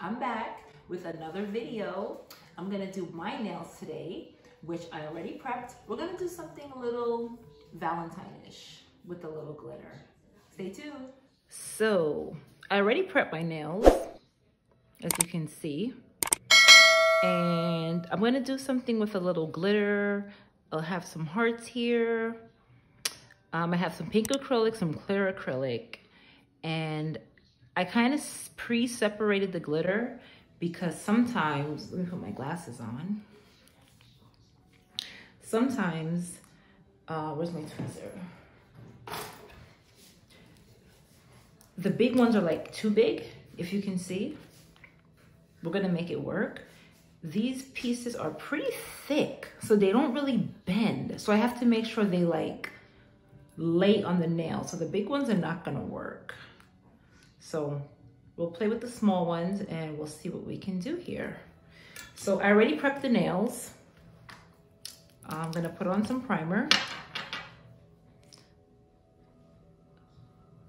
I'm back with another video. I'm gonna do my nails today, which I already prepped. We're gonna do something a little Valentine-ish with a little glitter. Stay tuned. So, I already prepped my nails, as you can see. And I'm gonna do something with a little glitter. I'll have some hearts here. Um, I have some pink acrylic, some clear acrylic, and I kind of pre-separated the glitter because sometimes, let me put my glasses on. Sometimes, uh, where's my tweezer? The big ones are like too big, if you can see. We're gonna make it work. These pieces are pretty thick, so they don't really bend. So I have to make sure they like lay on the nail. So the big ones are not gonna work. So we'll play with the small ones and we'll see what we can do here. So I already prepped the nails. I'm gonna put on some primer.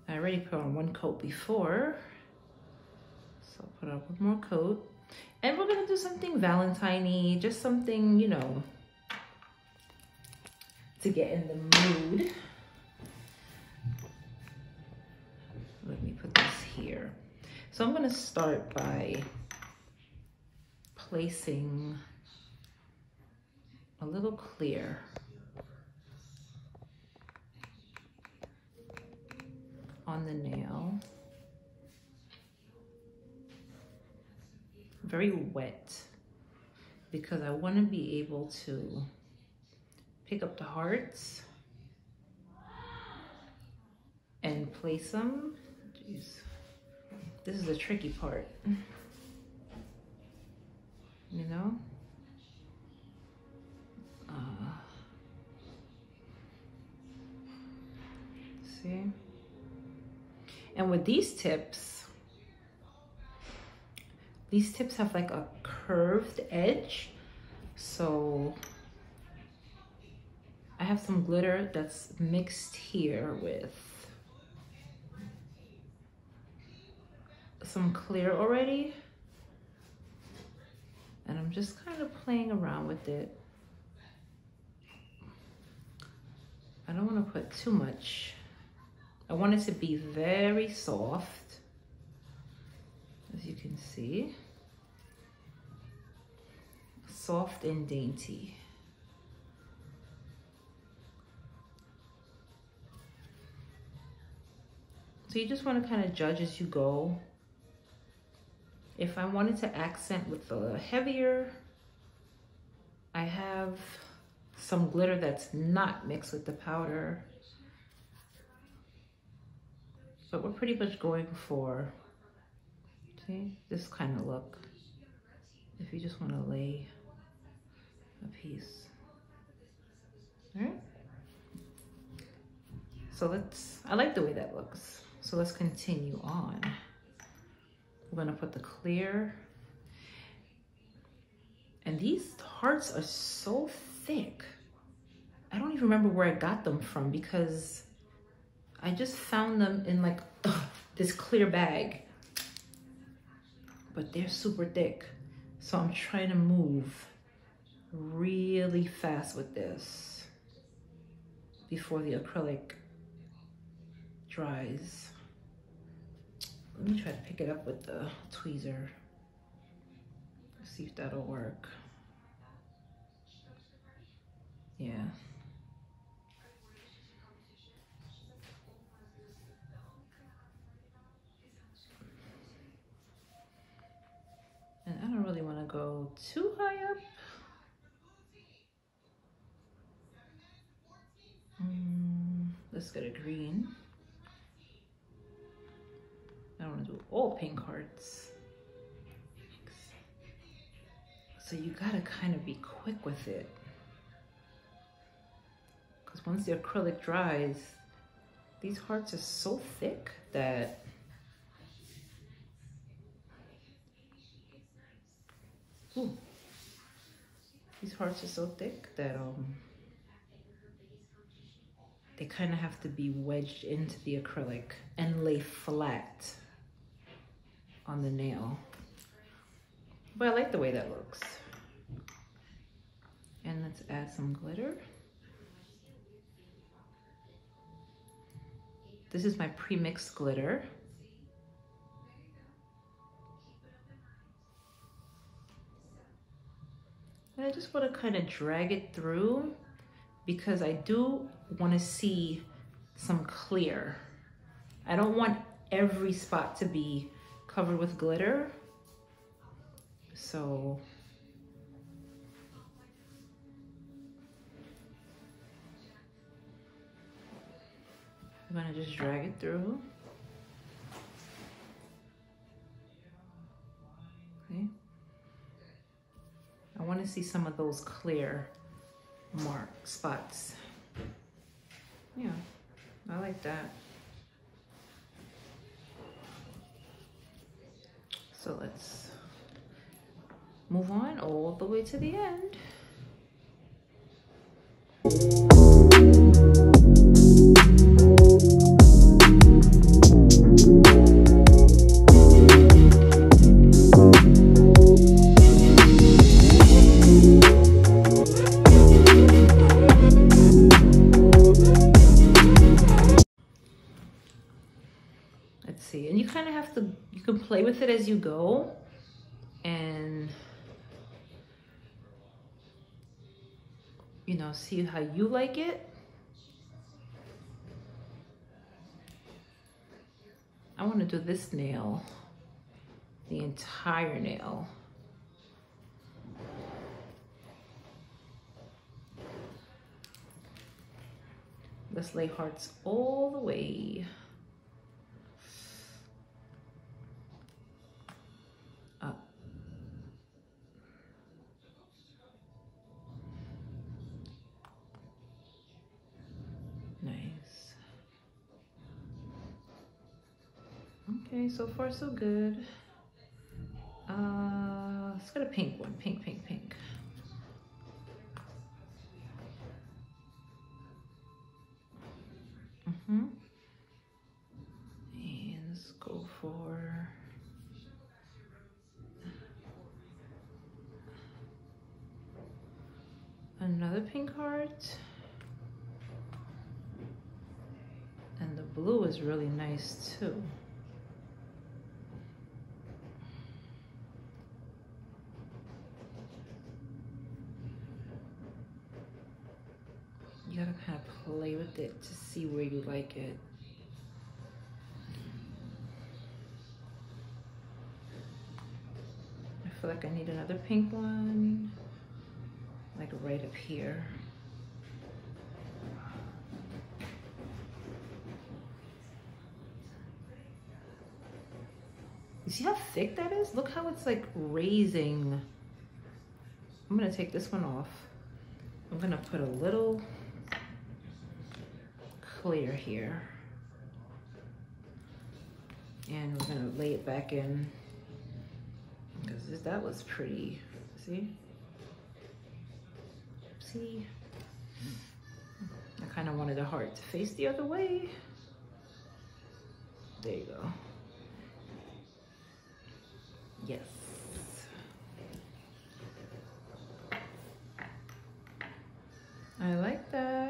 I already put on one coat before. So I'll put on one more coat. And we're gonna do something Valentine-y, just something, you know, to get in the mood. Here. So I'm gonna start by placing a little clear on the nail. Very wet because I want to be able to pick up the hearts and place them Jeez. This is the tricky part. You know? Uh, see? And with these tips, these tips have like a curved edge. So I have some glitter that's mixed here with some clear already. And I'm just kind of playing around with it. I don't want to put too much. I want it to be very soft, as you can see. Soft and dainty. So you just want to kind of judge as you go. If I wanted to accent with the heavier, I have some glitter that's not mixed with the powder. But we're pretty much going for, see, this kind of look. If you just want to lay a piece. All right. So let's, I like the way that looks. So let's continue on. We're gonna put the clear. And these hearts are so thick. I don't even remember where I got them from because I just found them in like ugh, this clear bag. But they're super thick. So I'm trying to move really fast with this before the acrylic dries. Let me try to pick it up with the tweezer. See if that'll work. Yeah. And I don't really want to go too high up. Mm, let's get a green. I don't want to do all pink hearts. So you gotta kind of be quick with it. Because once the acrylic dries, these hearts are so thick that Ooh. these hearts are so thick that um they kind of have to be wedged into the acrylic and lay flat on the nail. But I like the way that looks. And let's add some glitter. This is my pre-mixed glitter. And I just want to kind of drag it through because I do want to see some clear. I don't want every spot to be covered with glitter. So I'm gonna just drag it through. Okay. I wanna see some of those clear mark spots. Yeah, I like that. So let's move on all the way to the end. Know, see how you like it. I want to do this nail, the entire nail. Let's lay hearts all the way. So far so good. Uh, let's get a pink one. Pink, pink, pink. Mm-hmm. And let's go for another pink heart. And the blue is really nice too. You gotta kind of play with it to see where you like it. I feel like I need another pink one, like right up here. You see how thick that is? Look how it's like raising. I'm gonna take this one off. I'm gonna put a little clear here. And we're gonna lay it back in because that was pretty, see? See? I kind of wanted the heart to face the other way. There you go. Yes. I like that.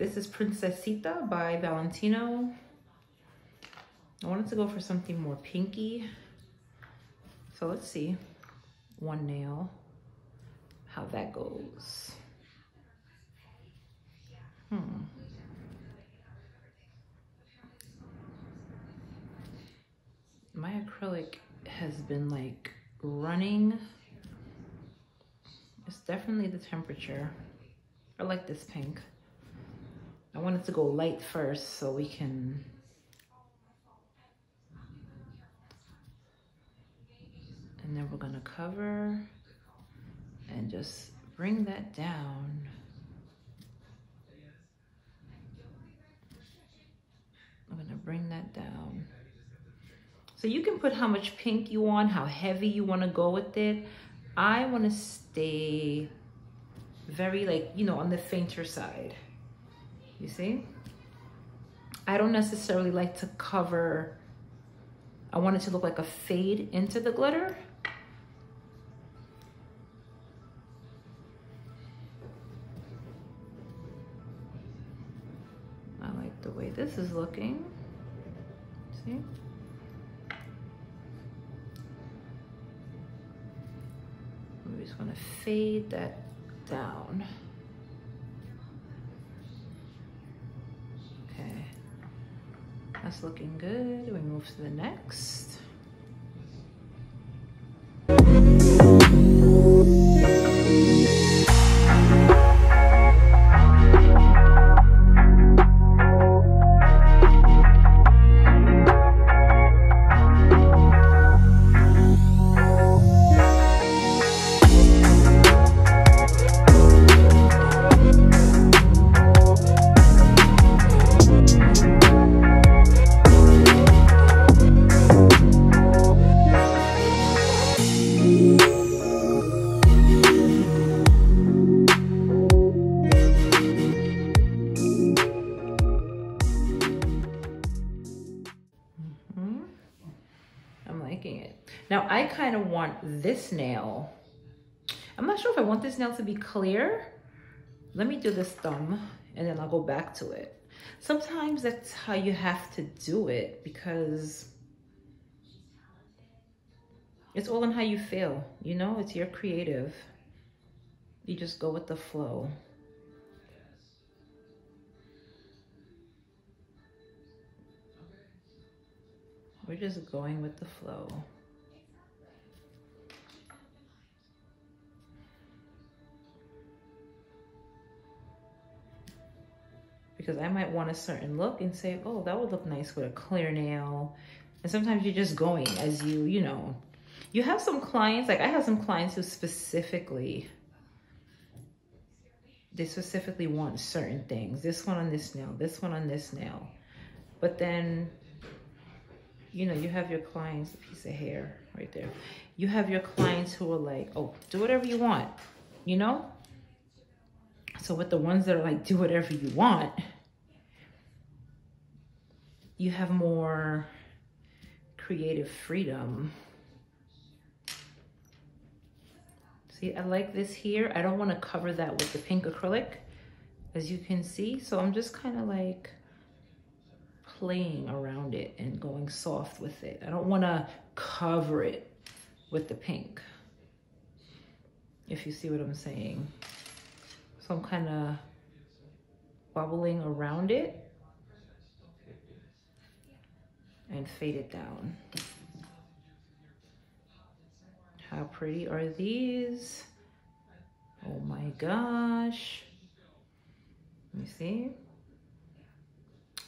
This is Princesita by Valentino. I wanted to go for something more pinky. So let's see, one nail, how that goes. Hmm. My acrylic has been like running. It's definitely the temperature. I like this pink. I wanted to go light first so we can and then we're gonna cover and just bring that down. I'm gonna bring that down. So you can put how much pink you want, how heavy you wanna go with it. I wanna stay very like, you know, on the fainter side. You see? I don't necessarily like to cover, I want it to look like a fade into the glitter. I like the way this is looking. See? I'm just gonna fade that down. That's looking good. We move to the next. Want this nail. I'm not sure if I want this nail to be clear. Let me do this thumb and then I'll go back to it. Sometimes that's how you have to do it because it's all in how you feel, you know? It's your creative. You just go with the flow. We're just going with the flow. Because I might want a certain look and say, oh, that would look nice with a clear nail. And sometimes you're just going as you, you know, you have some clients, like I have some clients who specifically, they specifically want certain things. This one on this nail, this one on this nail. But then you know, you have your clients, a piece of hair right there. You have your clients who are like, oh, do whatever you want, you know? So with the ones that are like, do whatever you want, you have more creative freedom. See, I like this here. I don't want to cover that with the pink acrylic, as you can see. So I'm just kind of like, playing around it and going soft with it. I don't want to cover it with the pink, if you see what I'm saying. So I'm kind of bubbling around it and fade it down. How pretty are these? Oh my gosh. Let me see.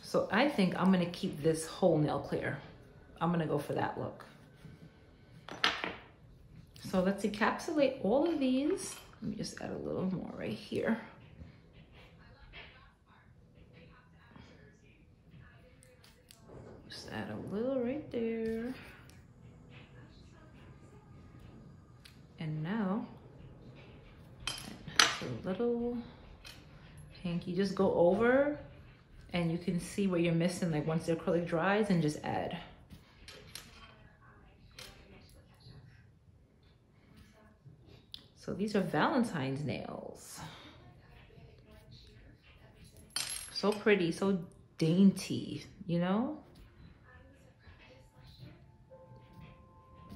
So I think I'm gonna keep this whole nail clear. I'm gonna go for that look. So let's encapsulate all of these. Let me just add a little more right here. Just add a little right there. And now, a little pink. You just go over and you can see where you're missing like once the acrylic dries and just add. So these are Valentine's nails. So pretty, so dainty, you know?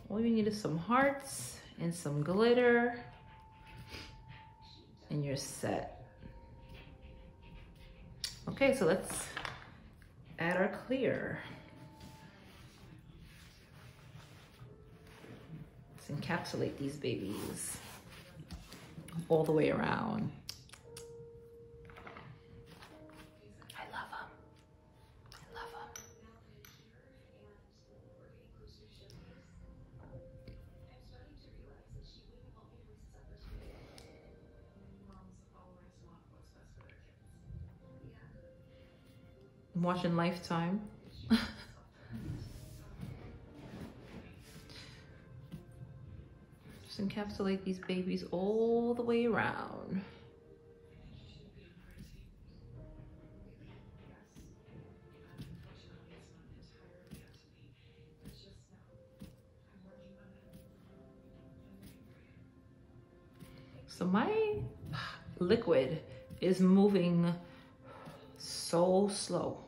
All you need is some hearts and some glitter and you're set. Okay, so let's add our clear. Let's encapsulate these babies all the way around. Watching Lifetime. Just encapsulate these babies all the way around. So my liquid is moving so slow.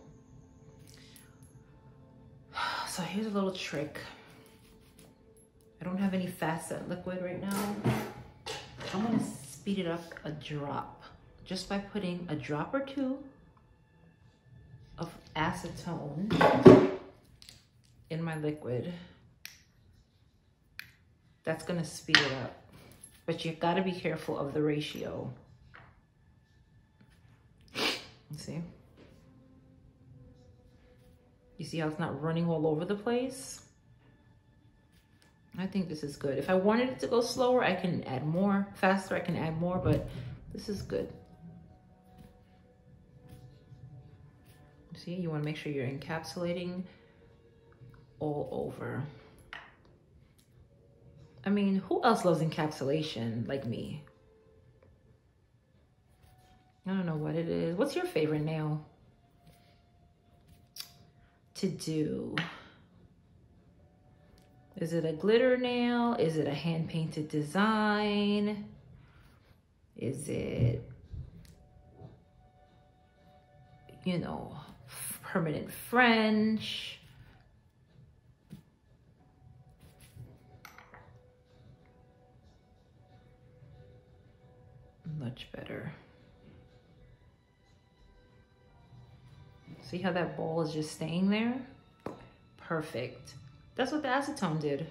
Here's a little trick. I don't have any fast set liquid right now. I'm gonna speed it up a drop just by putting a drop or two of acetone in my liquid. That's gonna speed it up. But you've gotta be careful of the ratio. see? You see how it's not running all over the place? I think this is good. If I wanted it to go slower, I can add more. Faster, I can add more, but this is good. See, you wanna make sure you're encapsulating all over. I mean, who else loves encapsulation like me? I don't know what it is. What's your favorite nail to do? Is it a glitter nail? Is it a hand painted design? Is it, you know, permanent French? Much better. See how that ball is just staying there? Perfect. That's what the acetone did.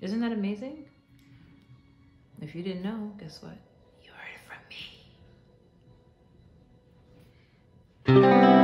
Isn't that amazing? If you didn't know, guess what? You heard it from me.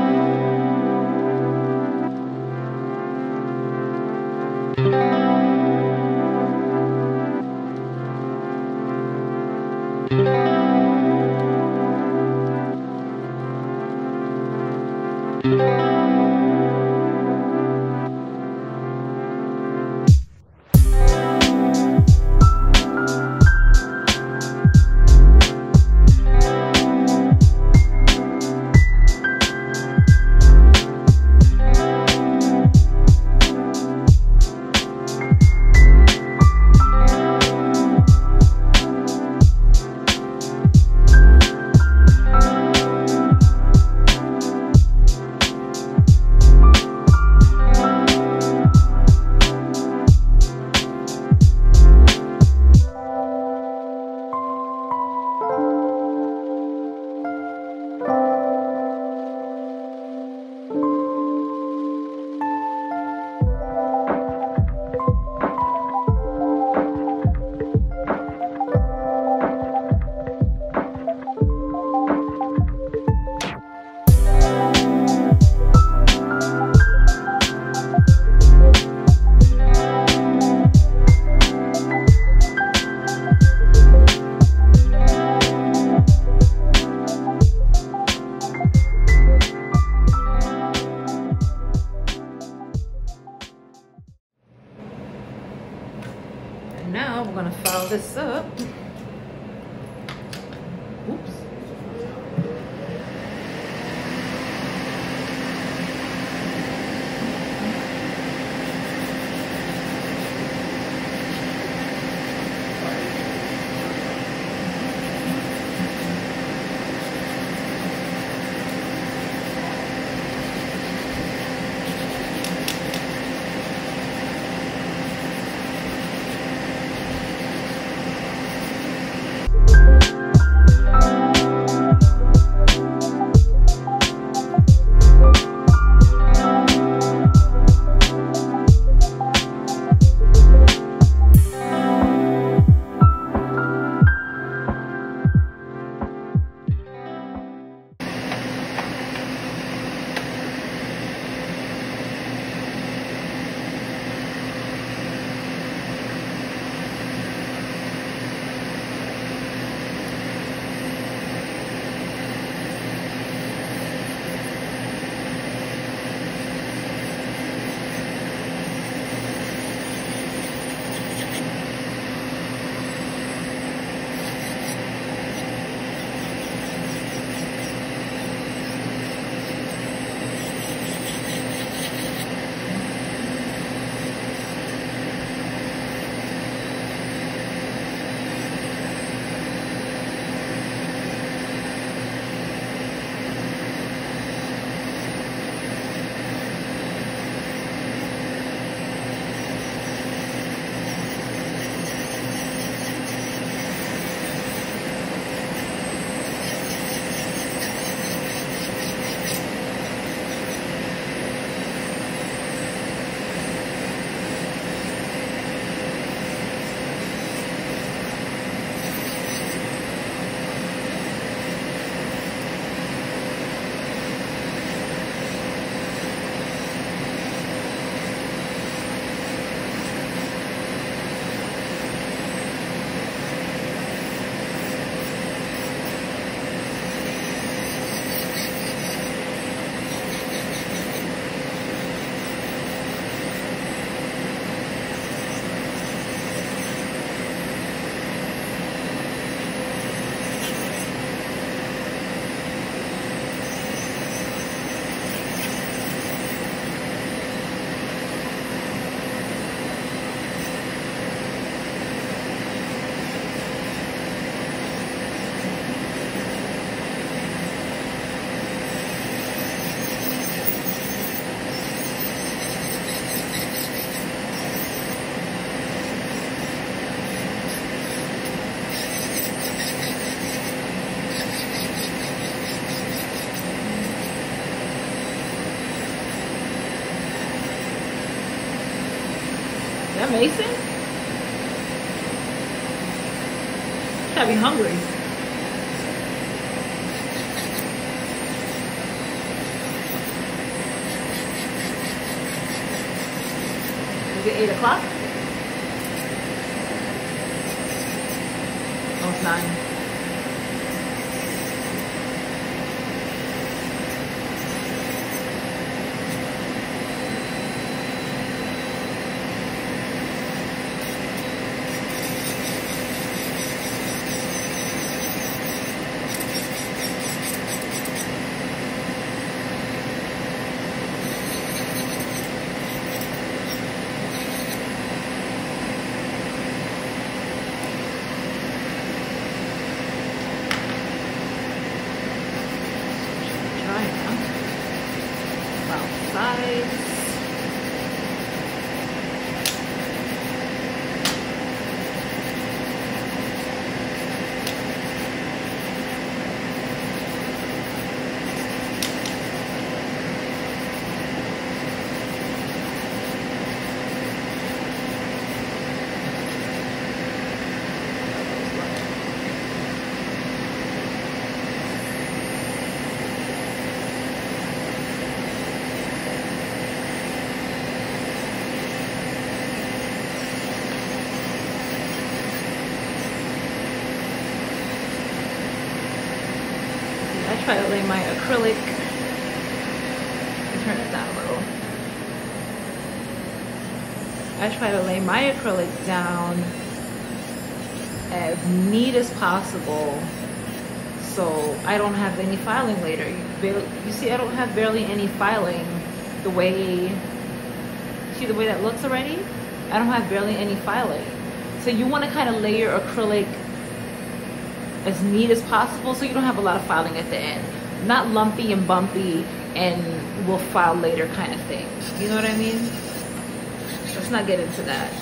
Mason? Gotta be hungry. Is it 8 o'clock? Oh, it's 9. Try to lay my acrylic. Turn it down a little. I try to lay my acrylic down as neat as possible so I don't have any filing later. You, you see, I don't have barely any filing the way, see the way that looks already? I don't have barely any filing. So you want to kind of lay your acrylic as neat as possible so you don't have a lot of filing at the end. Not lumpy and bumpy and we'll file later kind of thing. You know what I mean? Let's not get into that.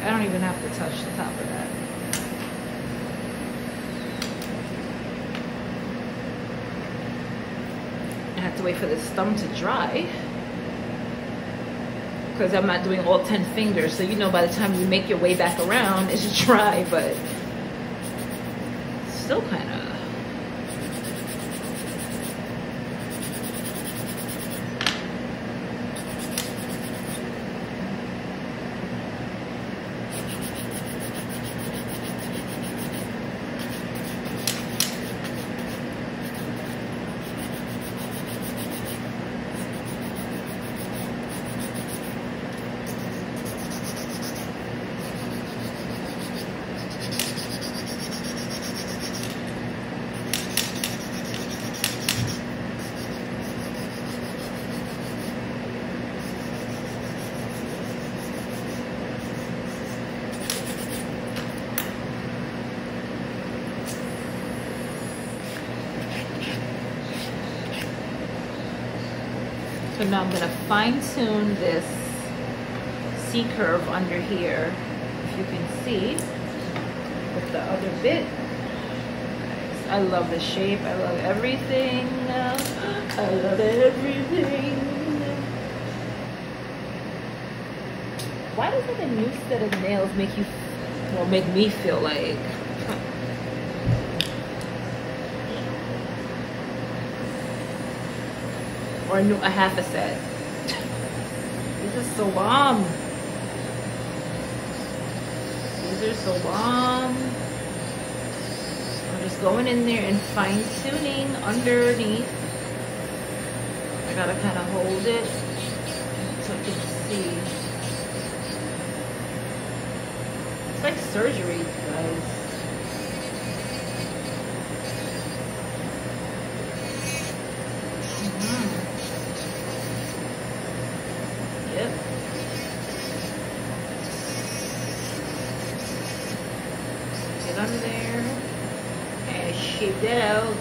I don't even have to touch the top of that. I have to wait for this thumb to dry because I'm not doing all 10 fingers. So, you know, by the time you make your way back around, it's dry, but still kind of So now I'm gonna fine tune this C curve under here, if you can see, with the other bit. I love the shape, I love everything. I love everything. Why doesn't a new set of nails make you, well, make me feel like or a, a half a set. This is so warm. These are so warm. I'm just going in there and fine tuning underneath. I gotta kind of hold it so I can see. It's like surgery, guys. under there and shape that out.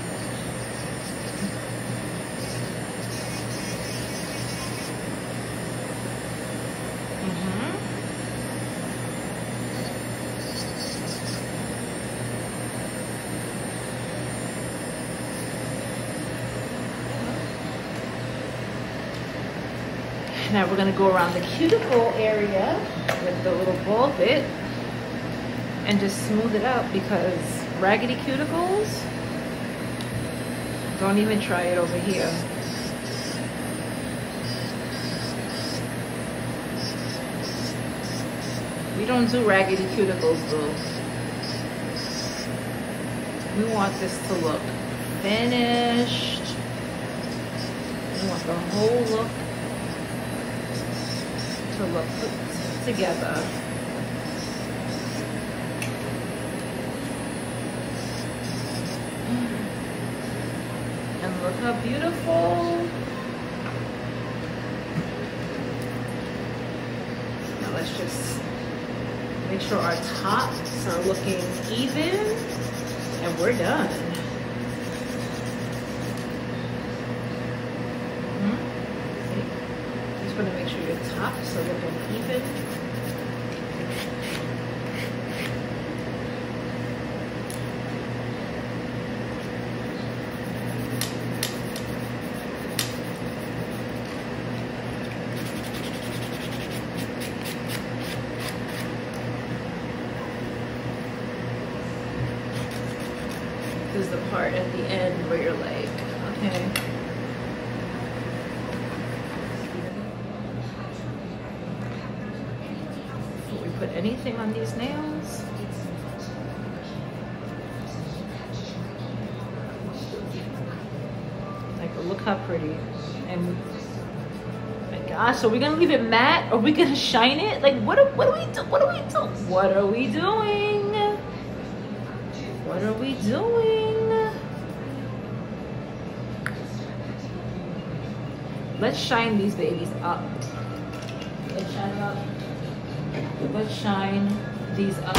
Now we're gonna go around the cuticle area with the little ball bit and just smooth it out because raggedy cuticles, don't even try it over here. We don't do raggedy cuticles, boo. We want this to look finished. We want the whole look to look together. And look how beautiful. Now let's just make sure our tops are looking even and we're done. Hmm? Just want to make sure your are looking even. is the part at the end where you're like, okay. Before we put anything on these nails. Like, look how pretty. And my gosh, are we gonna leave it matte? Are we gonna shine it? Like, what are, what are we do? What we doing? What are we doing? What are we doing? Let's shine these babies up. Let's shine up. Let's shine these up.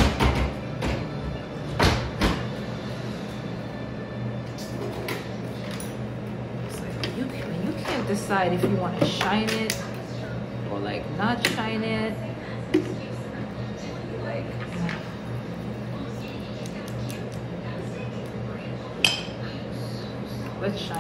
You can't decide if you want to shine it or like not shine it. Like, let's shine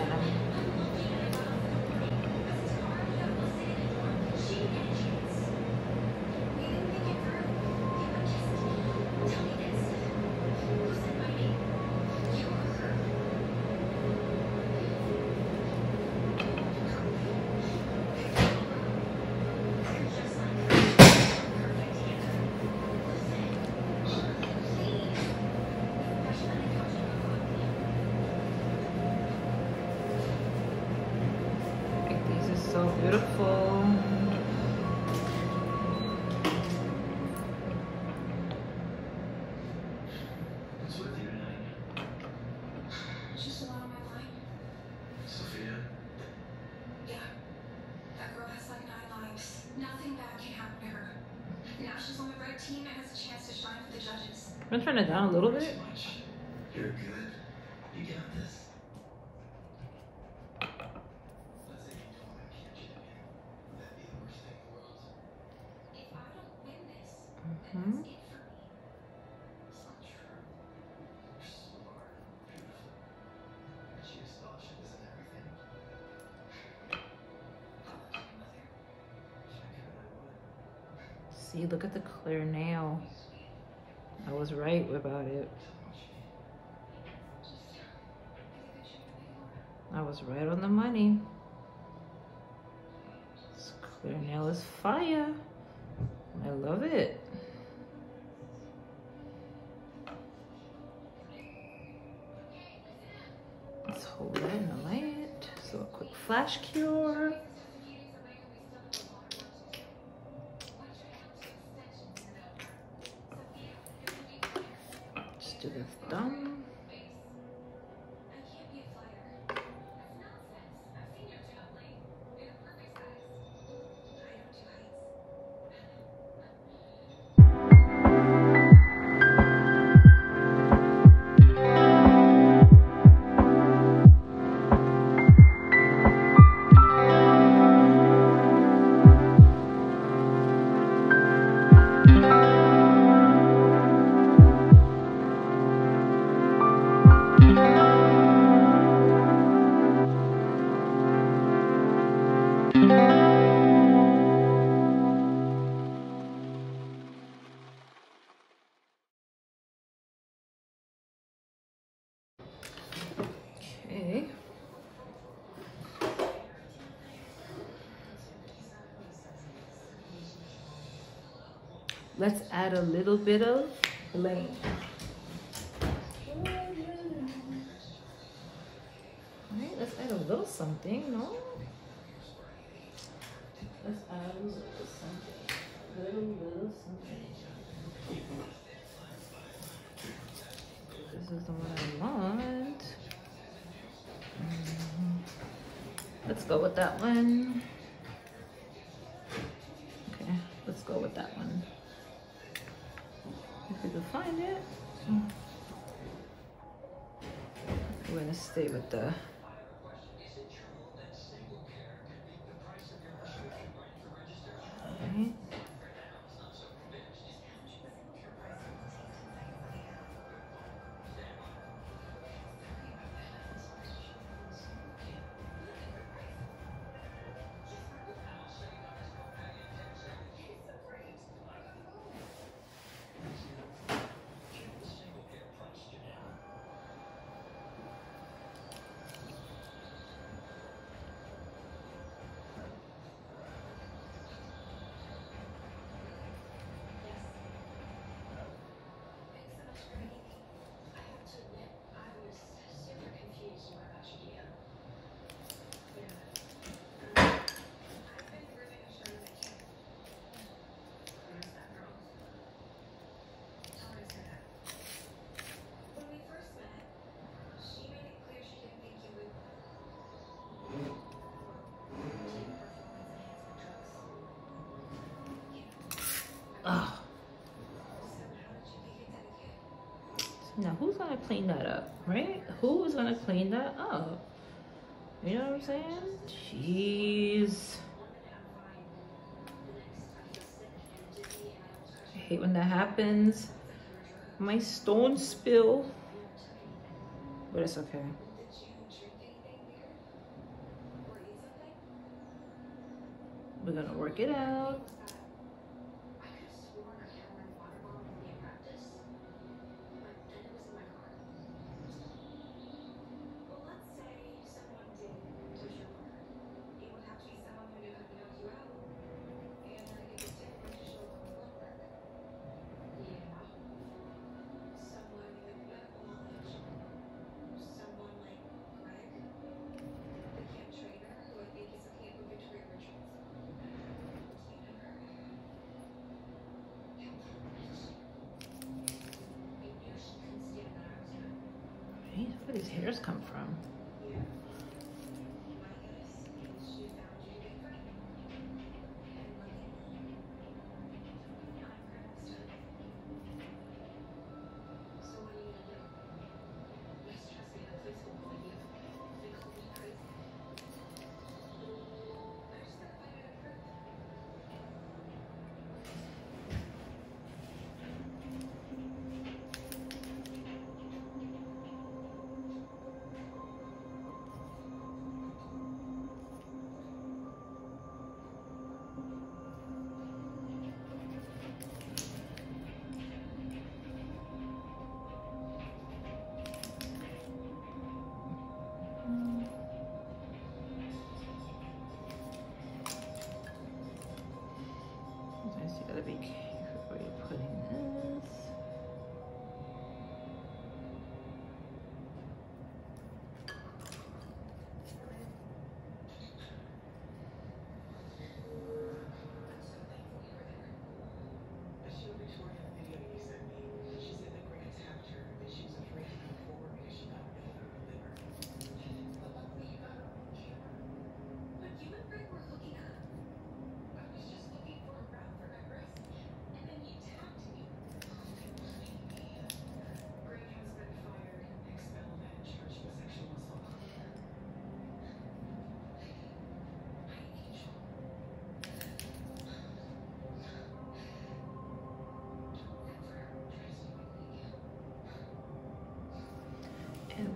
team has a chance to shine for the judges. I'm turn it down a little bit. Was right about it. I was right on the money. This clear nail is fire. I love it. Let's hold that in the light. So a quick flash cure. Let's add a little bit of lemon. Alright, let's add a little something, no? Let's add a little something. A little, little something. This is the one I want. Mm -hmm. Let's go with that one. stay with the Now who's gonna clean that up, right? Who is gonna clean that up? You know what I'm saying? Jeez. I hate when that happens. My stone spill. But it's okay. We're gonna work it out. these hairs come from?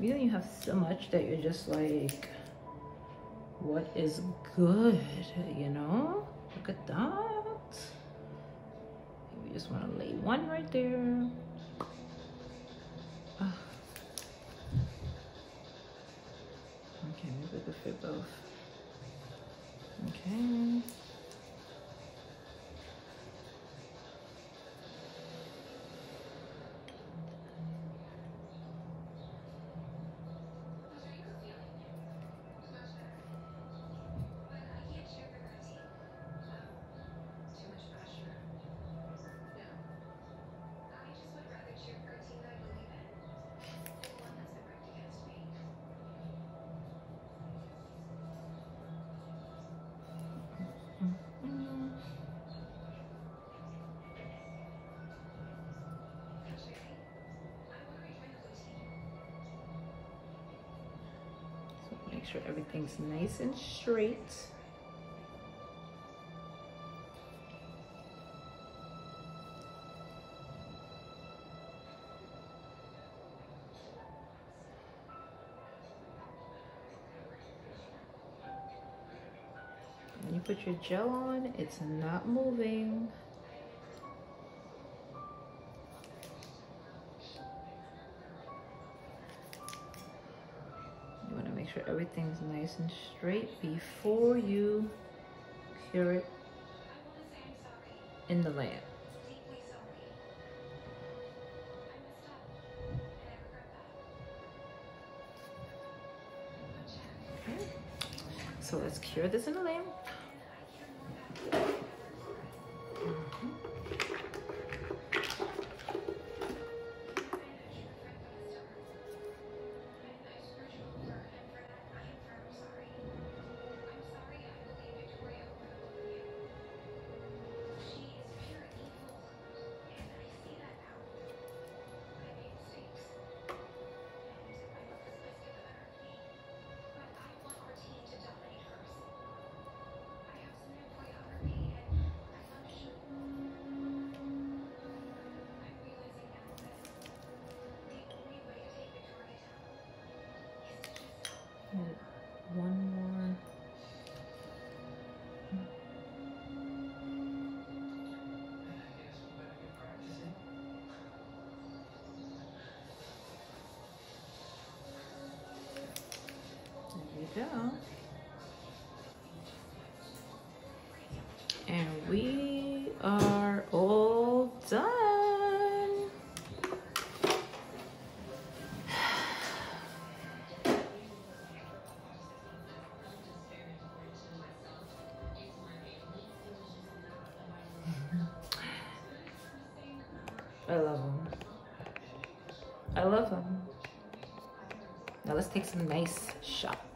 You know you have so much that you're just like, what is good, you know? Look at that. We just want to lay one right there. Make sure everything's nice and straight. When you put your gel on, it's not moving. Make sure everything's nice and straight before you cure it in the lamp. So let's cure this in the lamp. Go. And we are all done. I love them. I love them. Now let's take some nice shots.